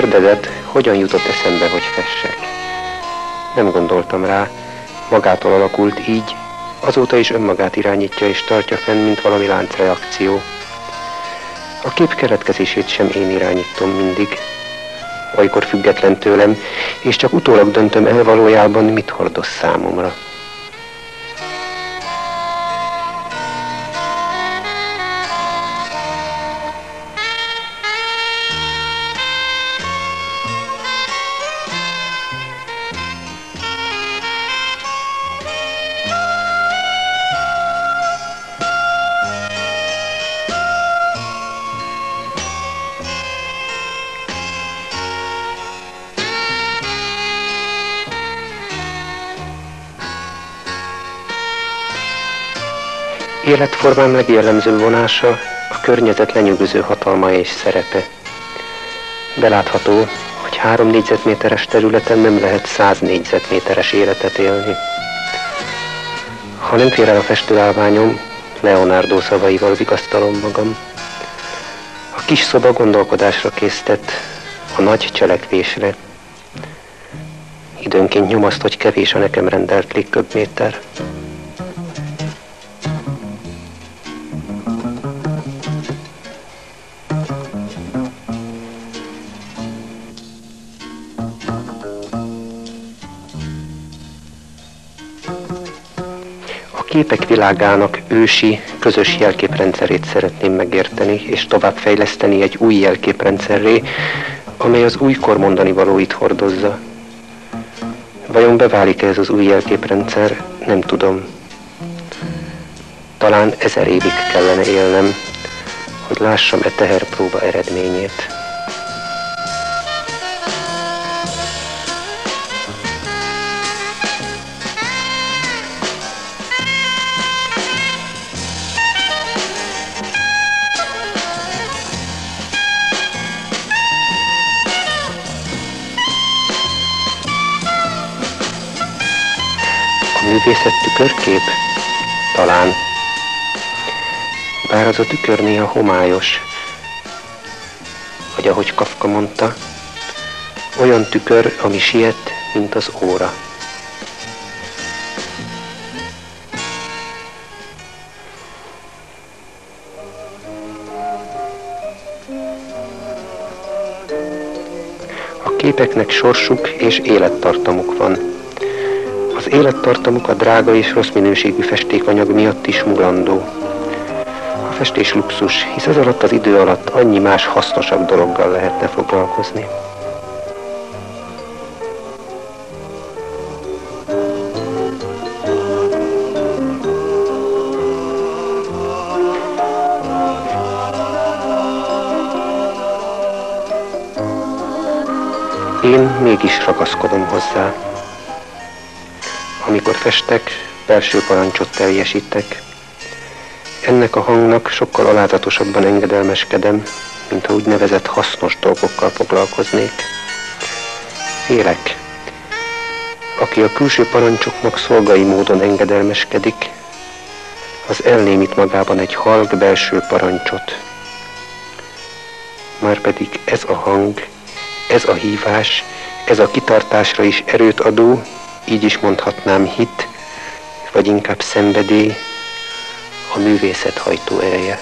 kérdezett, hogyan jutott eszembe, hogy fessek. Nem gondoltam rá, magától alakult így, azóta is önmagát irányítja és tartja fenn, mint valami láncreakció. A kép keletkezését sem én irányítom mindig, olykor független tőlem, és csak utólag döntöm el valójában, mit hordoz számomra. Életformám legjellemző vonása a környezet lenyűgöző hatalma és szerepe. Belátható, hogy három négyzetméteres területen nem lehet száz négyzetméteres életet élni. Ha nem fér el a festőállványom, Leonardo szavaival vigasztalom magam. A kis szoba gondolkodásra késztet, a nagy cselekvésre. Időnként nyomaszt, hogy kevés a nekem rendelt légköbméter. Képek világának ősi, közös jelképrendszerét szeretném megérteni, és továbbfejleszteni egy új jelképrendszerré, amely az újkor mondani valóit hordozza. Vajon beválik -e ez az új jelképrendszer? Nem tudom. Talán ezer évig kellene élnem, hogy lássam e teherpróba eredményét. Művészet tükörkép? Talán. Bár az a tükör néha homályos, vagy ahogy Kafka mondta, olyan tükör, ami siet, mint az óra. A képeknek sorsuk és élettartamuk van. Az élettartamuk a drága és rossz minőségű festékanyag miatt is mulandó. A festés luxus, hisz ez alatt az idő alatt annyi más hasznosabb dologgal lehetne foglalkozni. Én mégis ragaszkodom hozzá. Amikor festek, belső parancsot teljesítek. Ennek a hangnak sokkal alázatosabban engedelmeskedem, mint ha úgynevezett hasznos dolgokkal foglalkoznék. Félek. Aki a külső parancsoknak szolgai módon engedelmeskedik, az elnémít magában egy halk belső parancsot. Márpedig ez a hang, ez a hívás, ez a kitartásra is erőt adó, így is mondhatnám hit, vagy inkább szenvedély, a művészet hajtó ereje.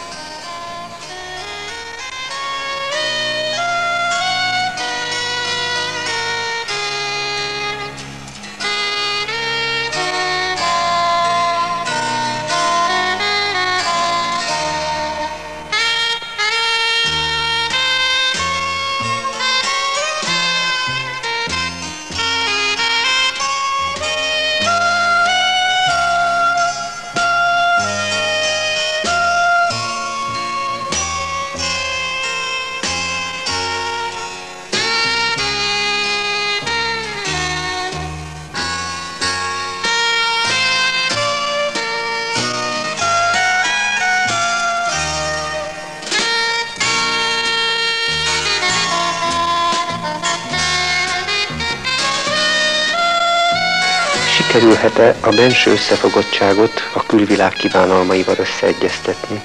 Sikerülhet-e a benső összefogottságot a külvilág kívánalmaival összeegyeztetni?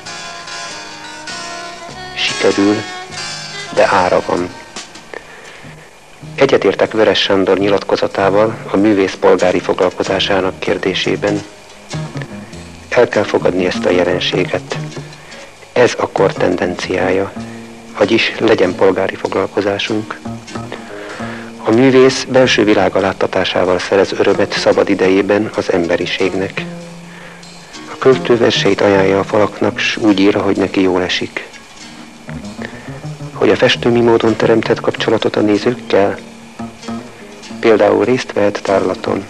Sikerül, de ára van. Egyetértek Veres Sándor nyilatkozatával a művész polgári foglalkozásának kérdésében. El kell fogadni ezt a jelenséget. Ez a kor tendenciája, vagyis legyen polgári foglalkozásunk. A művész belső világa láttatásával szerez örömet szabad idejében az emberiségnek. A költő verseit ajánlja a falaknak, s úgy írja, hogy neki jól esik. Hogy a festő módon teremtett kapcsolatot a nézőkkel? Például részt vehet tárlaton,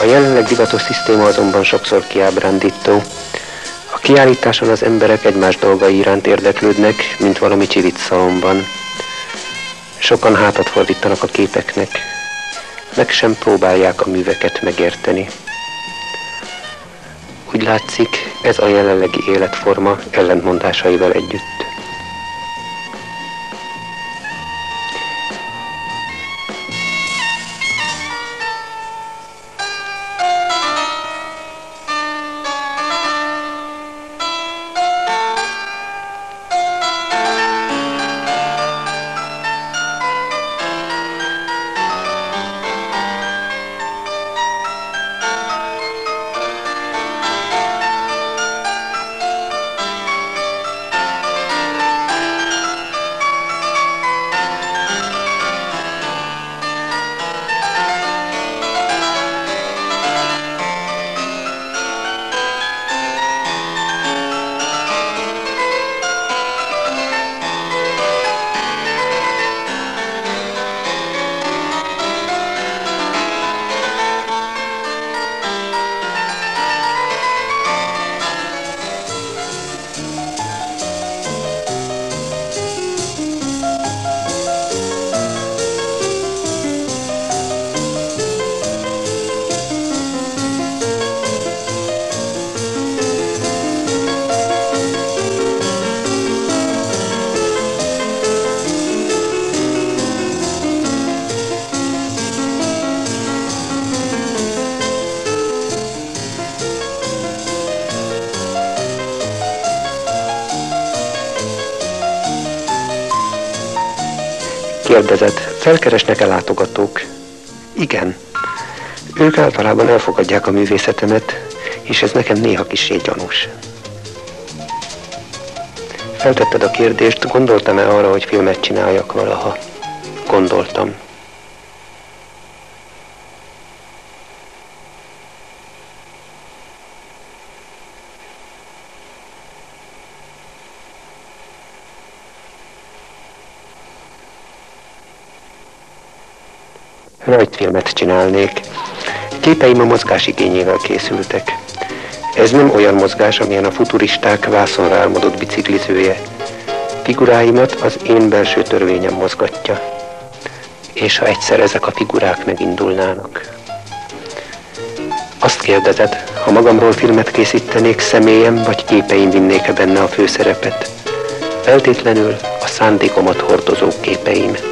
A jelenleg divatos szisztéma azonban sokszor kiábrándító. Kiállításon az emberek egymás dolgai iránt érdeklődnek, mint valami szalomban. Sokan hátat fordítanak a képeknek, meg sem próbálják a műveket megérteni. Úgy látszik, ez a jelenlegi életforma ellentmondásaival együtt. Kérdezett, felkeresnek-e látogatók? Igen. Ők általában elfogadják a művészetemet, és ez nekem néha kis gyanús. Feltetted a kérdést, gondoltam-e arra, hogy filmet csináljak valaha? Gondoltam. Rajtfilmet csinálnék. Képeim a mozgás igényével készültek. Ez nem olyan mozgás, amilyen a futuristák vászonra álmodott biciklizője. Figuráimat az én belső törvényem mozgatja. És ha egyszer ezek a figurák megindulnának. Azt kérdezed, ha magamról filmet készítenék, személyem vagy képeim vinnék-e benne a főszerepet? Feltétlenül a szándékomat hordozó képeim.